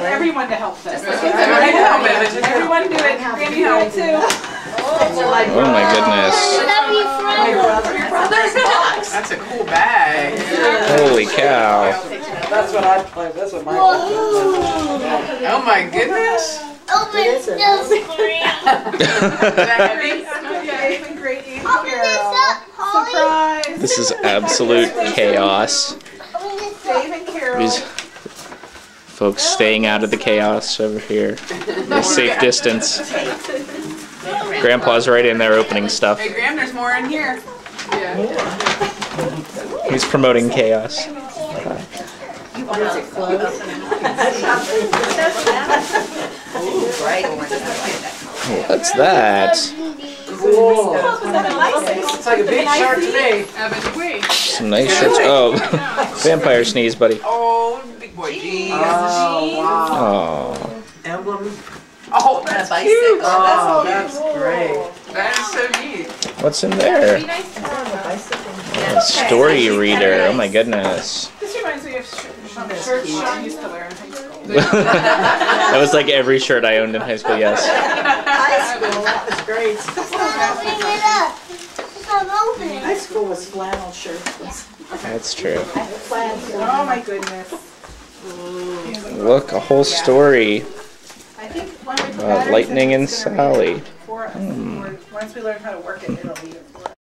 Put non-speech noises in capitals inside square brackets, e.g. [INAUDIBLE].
like everyone to help this. like I everyone know. help it. Everyone do it. Granny help too. Oh my goodness. Love you, friend. For your brother's box. That's a cool bag. Holy cow. That's what I play, that's what my. Oh my goodness. Open the screen. Is that heavy? Dave and Grady and Open this up, Holly. Surprise. This is absolute chaos. Open. Dave and Carol. These folks staying out of the chaos over here. [LAUGHS] A safe distance. Grandpa's right in there opening stuff. Hey Graham, there's more in here. He's promoting chaos. What's that? Cool. It's like a big shark to me. Evan, wait. Some nice shirts. Oh, [LAUGHS] vampire sneeze, buddy. Oh. Oh, big boy jeans. Oh, wow. Oh, Emblem. Oh, oh that's cute. Oh, that's great. That is so neat. what's in there? A story reader. Oh my goodness. This reminds me of sh- some shirts Shawn used to wear in high school. [LAUGHS] That was like every shirt I owned in high school. Yes. [LAUGHS] High school, that was great. Open it up. I'm opening. High school was flannel shirts. That's true. Oh my goodness. Look, a whole story. I think when we put about batteries Lightning in, and it's gonna be Sally.